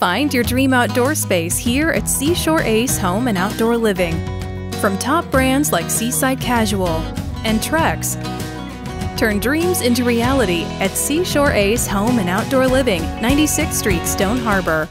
Find your dream outdoor space here at Seashore Ace Home and Outdoor Living. From top brands like Seaside Casual and Trex, turn dreams into reality at Seashore Ace Home and Outdoor Living, 96th Street, Stone Harbor.